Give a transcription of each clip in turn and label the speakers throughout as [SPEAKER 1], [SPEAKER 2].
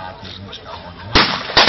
[SPEAKER 1] さ
[SPEAKER 2] れている
[SPEAKER 1] よう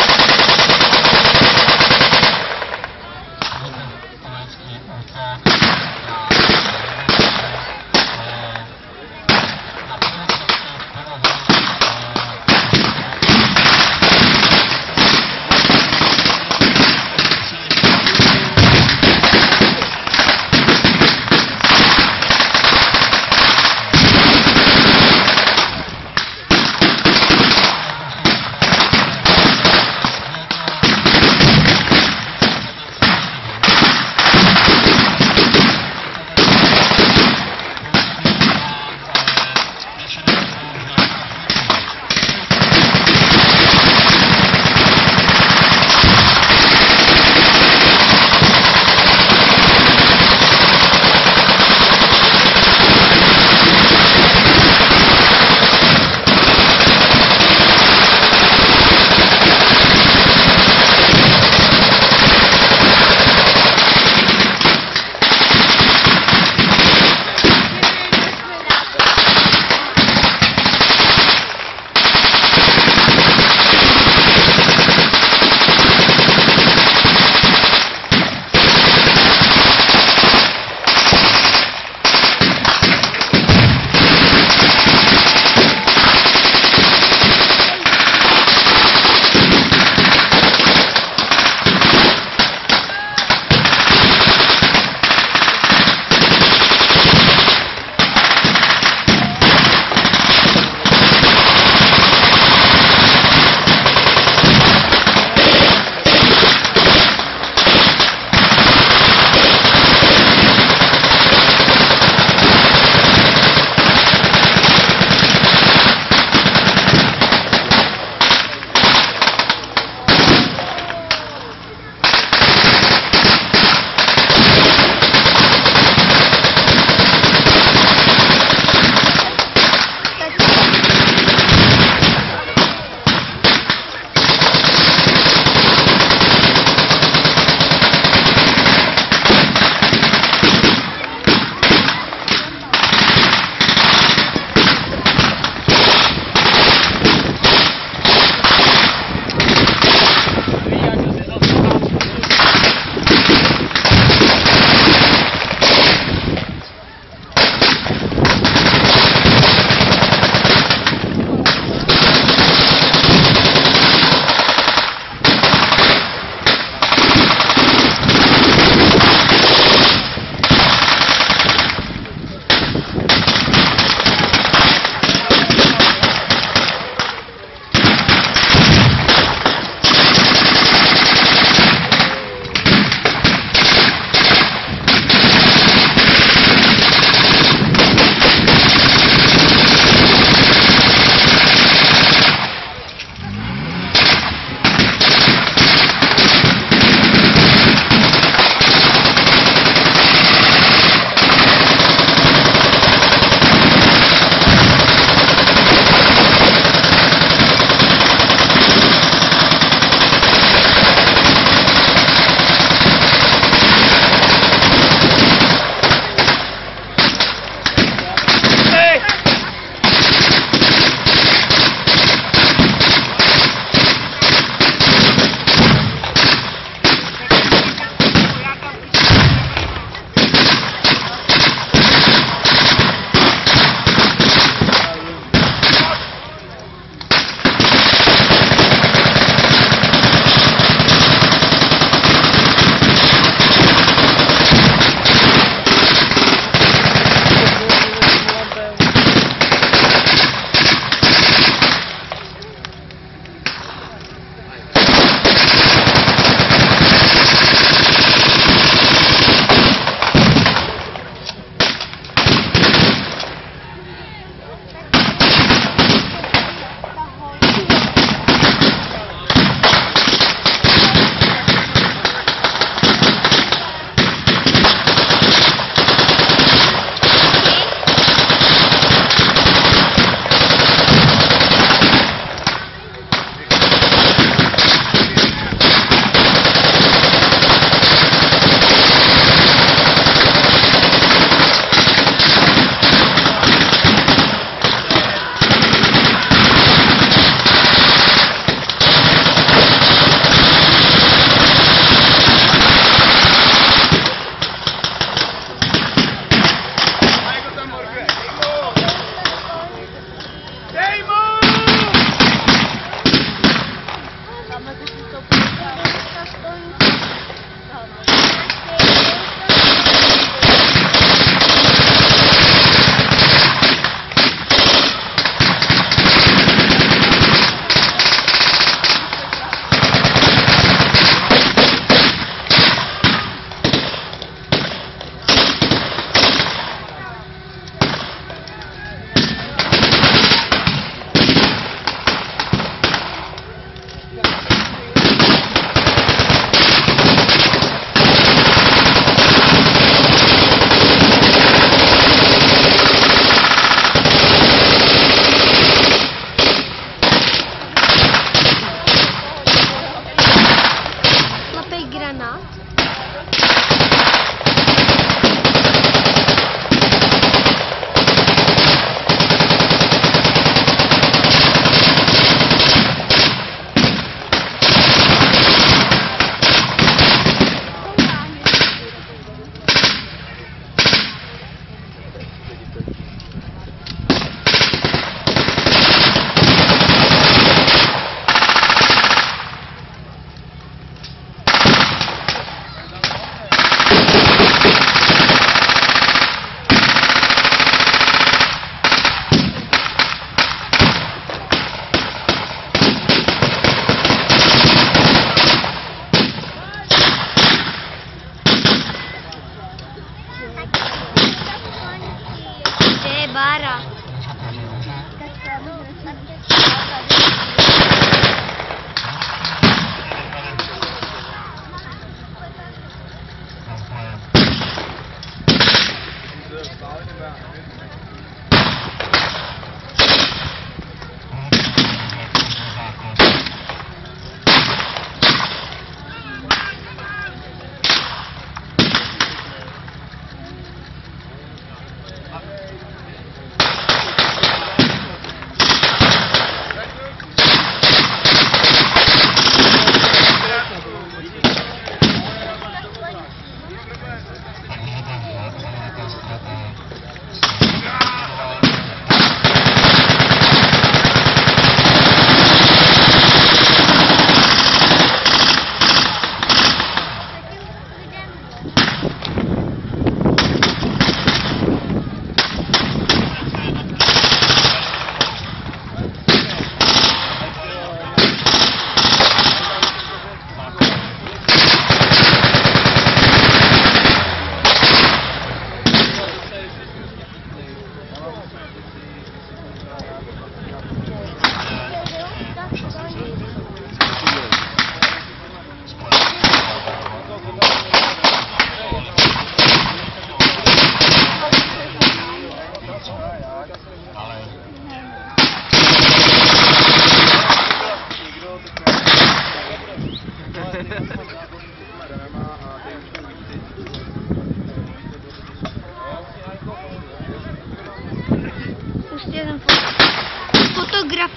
[SPEAKER 1] far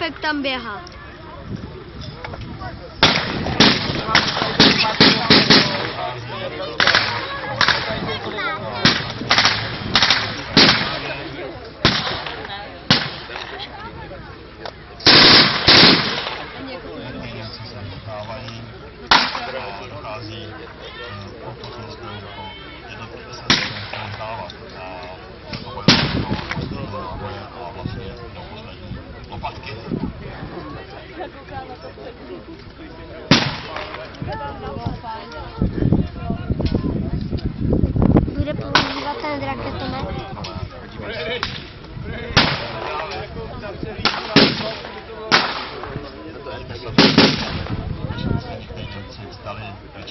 [SPEAKER 1] efektem BH.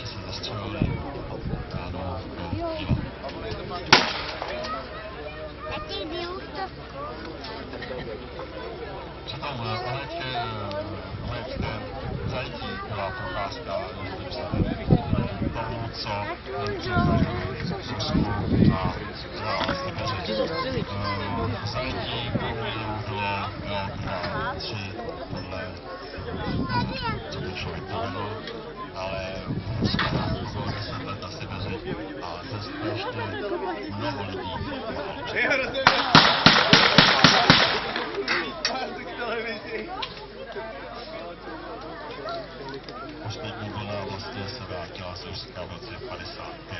[SPEAKER 1] Radši se zastřelili a jdou do díla.
[SPEAKER 2] Jaký byl to?
[SPEAKER 1] Přitom eh, Anečke, Anečke zajetí byla procházka tím tomu, co Němci zažili v Rusku a dělala z nebe řeč. Eh, Zajetí poměrů bylo rok na tři podle toho, co by člověk povedl, ale v Rusku bylo 10 let na sebe řeč a to strašně mnoho lidí. Poslední vlna vlastně se vrátila z Ruska v roce 55